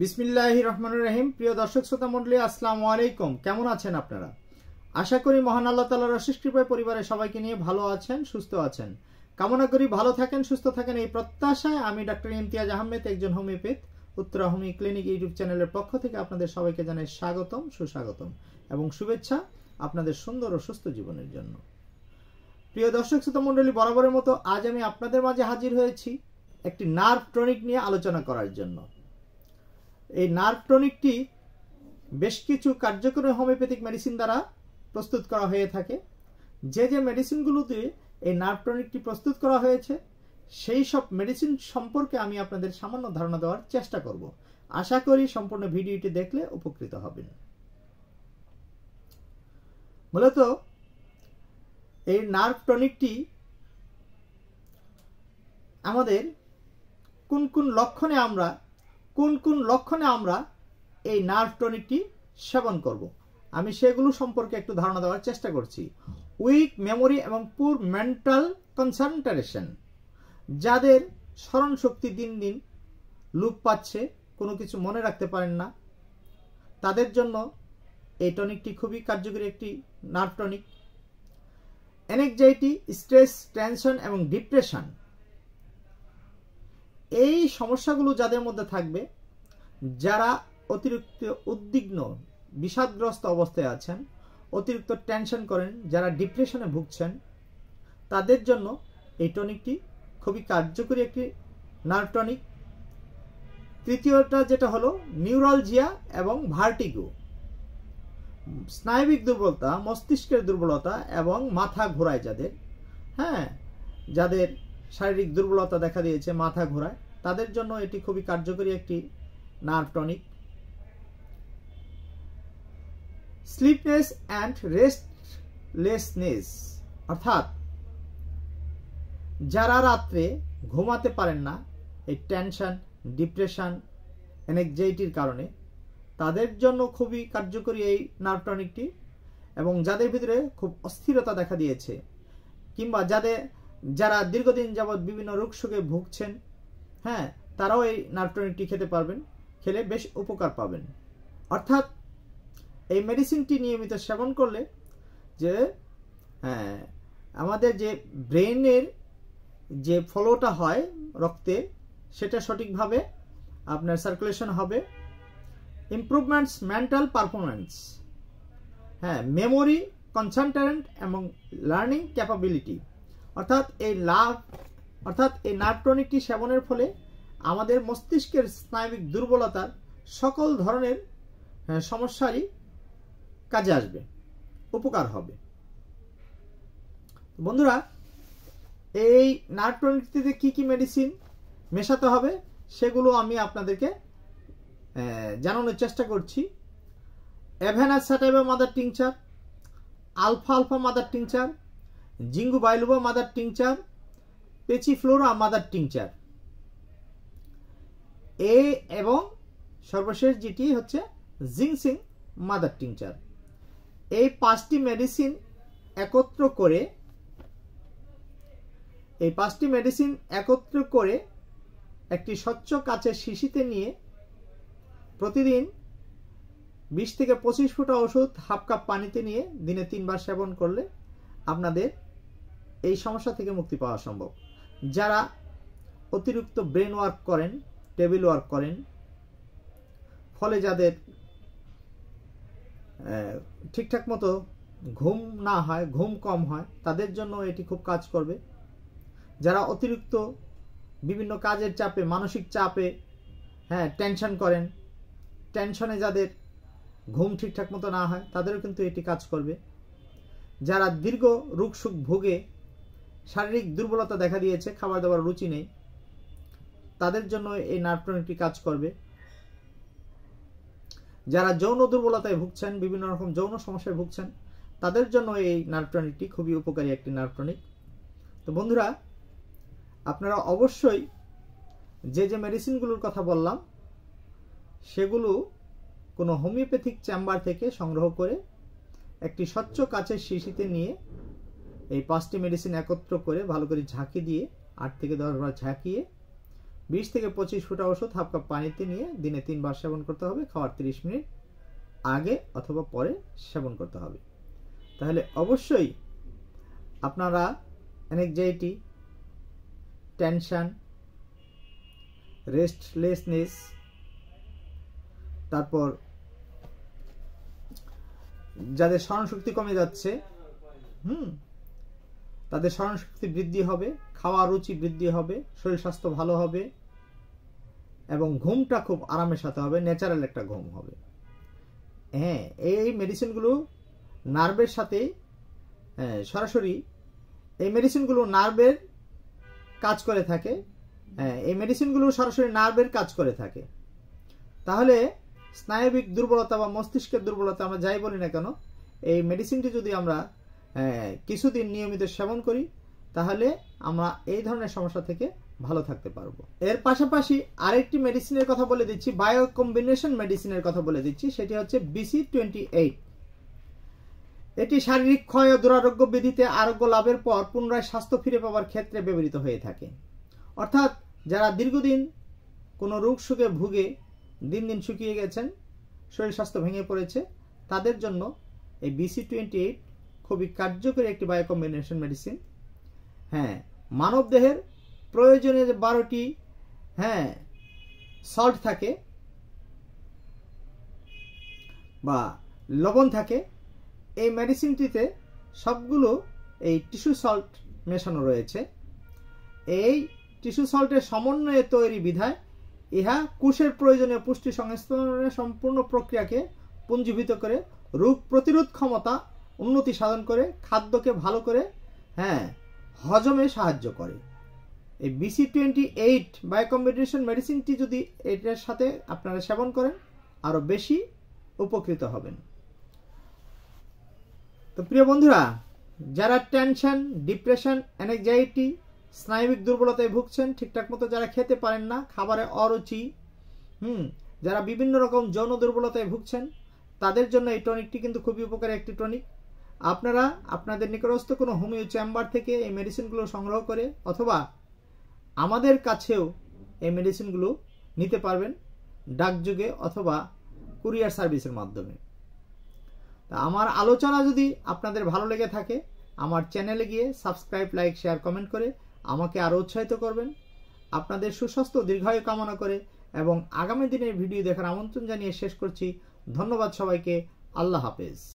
বিসমিল্লাহ রহমান রহিম। প্রিয় দর্শক শ্রোতা মন্ডলী আসসালামু আলাইকুম। কেমন আছেন আপনারা? আশা করি মহান আল্লাহ তালার অশেষ কৃপায় পরিবারের সবাইকে নিয়ে ভালো আছেন, সুস্থ আছেন। কামনা করি ভালো থাকেন, সুস্থ থাকেন এই প্রত্যাশায় আমি ডাক্তার ইমতিয়াজ আহমেদ, একজন homeopath Uttara homeo clinic YouTube চ্যানেলের পক্ষ থেকে আপনাদের সবাইকে জানাই স্বাগতম, সুস্বাগতম এবং শুভেচ্ছা আপনাদের সুন্দর ও সুস্থ জীবনের জন্য। প্রিয় দর্শক শ্রোতা মন্ডলী বরাবরের মতো আজ আমি আপনাদের মাঝে হাজির হয়েছি একটি নার্ভ টনিক নিয়ে আলোচনা করার জন্য। এই নার্ভ টনিকটি বেশ কিছু কার্যকরী হোমিওপ্যাথিক মেডিসিন দ্বারা প্রস্তুত করা হয়ে থাকে। যে যে মেডিসিনগুলোতে এই নার্ভ টনিকটি প্রস্তুত করা হয়েছে, সেই সব মেডিসিন সম্পর্কে আমি আপনাদের সামান্য ধারণা দেওয়ার চেষ্টা করব। আশা করি সম্পূর্ণ ভিডিওটি দেখলে উপকৃত হবেন। মূলত এই নার্ভ টনিকটি আমাদের কোন কোন লক্ষণে আমরা কোন কোন লক্ষণে আমরা এই নার্ভ টনিকটি সেবন করব? আমি সেগুলো সম্পর্কে একটু ধারণা দেওয়ার চেষ্টা করছি। উইক মেমোরি এবং পুর মেন্টাল কনসেন্ট্রেশন যাদের স্মরণ শক্তি দিন দিন লুপ পাচ্ছে, কোনো কিছু মনে রাখতে পারেন না, তাদের জন্য এই টনিকটি খুবই কার্যকরী একটি nerve tonic anxiety stress tension এবং ডিপ্রেশন এই সমস্যাগুলো যাদের মধ্যে থাকবে, যারা অতিরিক্ত উদ্বিগ্ন, বিষাদগ্রস্ত অবস্থায় আছেন, অতিরিক্ত টেনশন করেন, যারা ডিপ্রেশনে ভুগছেন, তাদের জন্য এই টনিকটি খুবই কার্যকরী একটি নার্ভ টনিক তৃতীয়টা যেটা হলো নিউরালজিয়া এবং ভার্টিগো স্নায়বিক দুর্বলতা, মস্তিষ্কের দুর্বলতা এবং মাথা ঘোরায় যাদের হ্যাঁ? যাদের শারীরিক দুর্বলতা দেখা দিয়েছে মাথা ঘোরায়। তাদের জন্য এটি খুবই কার্যকরী একটি nerve tonic. Sleeplessness and restlessness, অর্থাৎ যারা রাত্রে ঘুমাতে পারেন না, এই টেনশন, ডিপ্রেশন অ্যানেকজাইটির কারণে, তাদের জন্য খুবই কার্যকরী এই নার্ভ টনিকটি এবং যাদের ভিতরে খুব অস্থিরতা দেখা দিয়েছে কিংবা যাদের যারা দীর্ঘদিন যাবৎ বিভিন্ন রোগ শোকে ভুগছেন হ্যাঁ তারাও এই নার্ভ টনিকটি খেতে পারবেন, খেলে বেশ উপকার পাবেন। অর্থাৎ এই মেডিসিনটি নিয়মিত সেবন করলে যে হ্যাঁ আমাদের যে ব্রেনের যে ফলোটা হয় রক্তে, সেটা সঠিকভাবে আপনার সার্কুলেশন হবে। ইমপ্রুভমেন্টস মেন্টাল পারফরমেন্স হ্যাঁ মেমোরি কনসেন্ট্রেন্ট এবং লার্নিং ক্যাপাবিলিটি অর্থাৎ এই লাভ, অর্থাৎ এই নার্ভটনিকটি সেবনের ফলে আমাদের মস্তিষ্কের স্নায়বিক দুর্বলতার সকল ধরনের সমস্যারই কাজে আসবে, উপকার হবে। বন্ধুরা, এই নার্ভটনিকটিতে কি কি মেডিসিন মেশাতে হবে সেগুলো আমি আপনাদেরকে জানানোর চেষ্টা করছি। Avena sativa mother tincture alpha alpha mother tincture ginkgo biloba, mother tincture, পেচি passiflora mother tincture. এ এবং সর্বশেষ যেটি হচ্ছে জিংসিং, মাদার টিংচার। এই পাঁচটি মেডিসিন একত্র করে, এই পাঁচটি মেডিসিন একত্র করে একটি স্বচ্ছ কাচের শিশিতে নিয়ে প্রতিদিন বিশ থেকে পঁচিশ ফুটা ওষুধ, হাফ কাপ পানিতে নিয়ে দিনে তিনবার সেবন করলে আপনাদের এই সমস্যা থেকে মুক্তি পাওয়া সম্ভব। যারা অতিরিক্ত ব্রেন ওয়ার্ক করেন টেবিল ওয়ার্ক করেন, ফলে যাদের ঠিকঠাক মতো ঘুম না হয়, ঘুম কম হয়, তাদের জন্য এটি খুব কাজ করবে। যারা অতিরিক্ত বিভিন্ন কাজের চাপে, মানসিক চাপে হ্যাঁ টেনশন করেন টেনশনে যাদের ঘুম ঠিকঠাক মতো না হয়, তাদেরও কিন্তু এটি কাজ করবে। যারা দীর্ঘ রোগ সুখ ভোগে শারীরিক দুর্বলতা দেখা দিয়েছে খাবার দাবার রুচি নেই। তাদের জন্য এই নার্ভটনিকটি কাজ করবে। যারা যৌন দুর্বলতায় ভুগছেন, বিভিন্ন রকম যৌন সমস্যায় ভুগছেন, তাদের জন্য এই নার্ভটনিকটি খুবই উপকারী একটি নার্ভটনিক তো বন্ধুরা, আপনারা অবশ্যই যে যে মেডিসিনগুলোর কথা বললাম, সেগুলো কোনো হোমিওপ্যাথিক চেম্বার থেকে সংগ্রহ করে একটি স্বচ্ছ কাচের শিশিতে নিয়ে এই পাঁচটি মেডিসিন একত্র করে ভালো করে ঝাঁকি দিয়ে আট থেকে দশ বার ঝাঁকিয়ে বিশ থেকে পঁচিশ ফুটা ওষুধ হাফ কাপ পানিতে নিয়ে দিনে তিনবার সেবন করতে হবে, খাওয়ার তিরিশ মিনিট আগে অথবা পরে সেবন করতে হবে। তাহলে অবশ্যই আপনারা অ্যানেকজাইটি টেনশন রেস্টলেসনেস তারপর যাদের স্মরণশক্তি কমে যাচ্ছে, হুম তাদের স্মরণশক্তি বৃদ্ধি হবে খাওয়া রুচি বৃদ্ধি হবে শরীর স্বাস্থ্য ভালো হবে এবং ঘুমটা খুব আরামের সাথে হবে ন্যাচারাল একটা ঘুম হবে। হ্যাঁ এই মেডিসিনগুলো নার্ভের সাথে হ্যাঁ, সরাসরি এই মেডিসিনগুলো নার্ভের কাজ করে থাকে হ্যাঁ, এই মেডিসিনগুলো সরাসরি নার্ভের কাজ করে থাকে। তাহলে স্নায়বিক দুর্বলতা বা মস্তিষ্কের দুর্বলতা আমরা যাই বলি না কেন এই মেডিসিনটি যদি আমরা কিছুদিন নিয়মিত সেবন করি, তাহলে আমরা এই ধরনের সমস্যা থেকে ভালো থাকতে পারব। এর পাশাপাশি আরেকটি মেডিসিনের কথা বলে দিচ্ছি বায়ো কম্বিনেশন মেডিসিনের কথা বলে দিচ্ছি, সেটি হচ্ছে বিসি টোয়েন্টি এইট এটি শারীরিক ক্ষয় ও দুরারোগ্য বিধিতে আরোগ্য লাভের পর পুনরায় স্বাস্থ্য ফিরে পাওয়ার ক্ষেত্রে ব্যবহৃত হয়ে থাকে। অর্থাৎ যারা দীর্ঘদিন কোনো রোগ সুখে ভুগে দিন দিন শুকিয়ে গেছেন, শরীর স্বাস্থ্য ভেঙে পড়েছে, তাদের জন্য এই বিসি টোয়েন্টি এইট খুবই কার্যকরী একটি বায়ো কম্বিনেশন মেডিসিন হ্যাঁ মানব দেহের প্রয়োজনীয় যে বারোটি হ্যাঁ সল্ট থাকে বা লবণ থাকে। এই মেডিসিনটিতে সবগুলো এই টিস্যু সল্ট মেশানো রয়েছে। এই টিস্যু সল্টের সমন্বয়ে তৈরি বিধায় ইহা কোষের প্রয়োজনীয় পুষ্টি সংস্থানের সম্পূর্ণ প্রক্রিয়াকে পুঞ্জীভূত করে রোগ প্রতিরোধ ক্ষমতা উন্নতি সাধন করে, খাদ্যকে ভালো করে হ্যাঁ হজমে সাহায্য করে। এই বিসি টোয়েন্টি এইট বায়োকম্বিনেশন মেডিসিনটি যদি এটার সাথে আপনারা সেবন করেন আরও বেশি উপকৃত হবেন। তো প্রিয় বন্ধুরা, যারা টেনশন ডিপ্রেশন অ্যাংজাইটি স্নায়বিক দুর্বলতায় ভুগছেন, ঠিকঠাক মতো যারা খেতে পারেন না, খাবারে অরুচি, হুম, যারা বিভিন্ন রকম যৌন দুর্বলতায় ভুগছেন, তাদের জন্য এই টনিকটি কিন্তু খুবই উপকারী একটি টনিক আপনারা আপনাদের নিকটস্থ কোনো হোমিও চেম্বার থেকে এই মেডিসিনগুলো সংগ্রহ করে অথবা আমাদের কাছেও এই মেডিসিনগুলো নিতে পারবেন ডাকযুগে অথবা কুরিয়ার সার্ভিসের মাধ্যমে। তা আমার আলোচনা যদি আপনাদের ভালো লেগে থাকে, আমার চ্যানেলে গিয়ে সাবস্ক্রাইব, লাইক, শেয়ার, কমেন্ট করে আমাকে আরও উৎসাহিত করবেন। আপনাদের সুস্বাস্থ্য, দীর্ঘায়ু কামনা করে এবং আগামী দিনের ভিডিও দেখার আমন্ত্রণ জানিয়ে শেষ করছি। ধন্যবাদ সবাইকে। আল্লাহ হাফেজ।